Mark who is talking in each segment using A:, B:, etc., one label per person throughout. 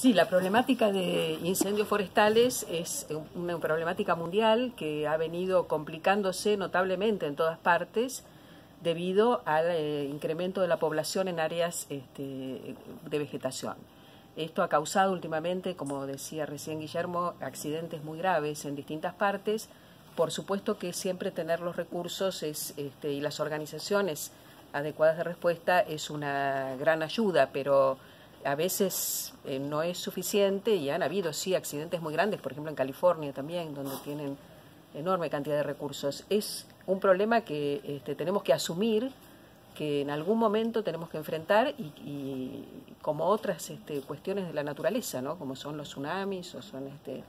A: Sí, la problemática de incendios forestales es una problemática mundial que ha venido complicándose notablemente en todas partes debido al eh, incremento de la población en áreas este, de vegetación. Esto ha causado últimamente, como decía recién Guillermo, accidentes muy graves en distintas partes. Por supuesto que siempre tener los recursos este, y las organizaciones adecuadas de respuesta es una gran ayuda, pero a veces eh, no es suficiente y han habido, sí, accidentes muy grandes, por ejemplo en California también, donde tienen enorme cantidad de recursos. Es un problema que este, tenemos que asumir, que en algún momento tenemos que enfrentar y, como otras este, cuestiones de la naturaleza, ¿no? como son los tsunamis o son este,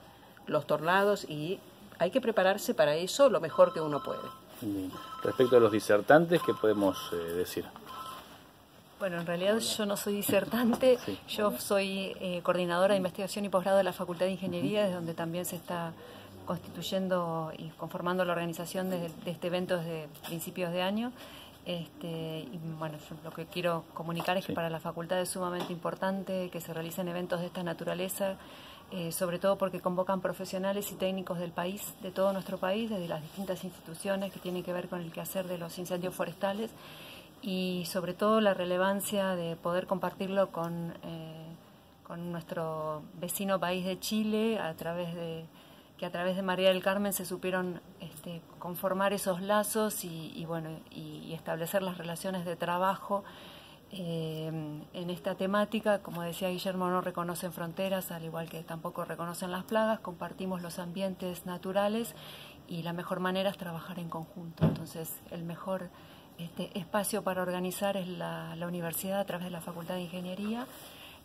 A: los tornados, y hay que prepararse para eso lo mejor que uno puede.
B: Respecto a los disertantes, ¿qué podemos eh, decir?
C: Bueno, en realidad yo no soy disertante, yo soy eh, coordinadora de investigación y posgrado de la Facultad de Ingeniería, desde donde también se está constituyendo y conformando la organización de, este evento desde principios de año. Este, y bueno, lo que quiero comunicar es que para la facultad es sumamente importante que se realicen eventos de esta naturaleza, eh, sobre todo porque convocan profesionales y técnicos del país, de todo nuestro país, desde las distintas instituciones que tienen que ver con el quehacer de los incendios forestales y sobre todo la relevancia de poder compartirlo con, eh, con nuestro vecino país de Chile a través de que a través de María del Carmen se supieron este, conformar esos lazos y, bueno y, establecer las relaciones de trabajo eh, en esta temática. Como decía Guillermo, no reconocen fronteras, al igual que tampoco reconocen las plagas, compartimos los ambientes naturales y la mejor manera es trabajar en conjunto. Entonces, el mejor este espacio para organizar es la, universidad a través de la Facultad de Ingeniería.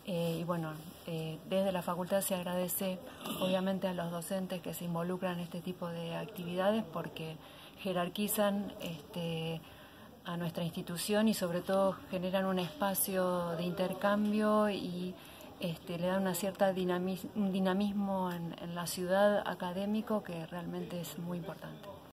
C: Eh, y bueno, eh, desde la facultad se agradece obviamente a los docentes que se involucran en este tipo de actividades porque jerarquizan este, a nuestra institución y sobre todo generan un espacio de intercambio y este, le dan una cierta dinamismo, un dinamismo en la ciudad académico que realmente es muy importante.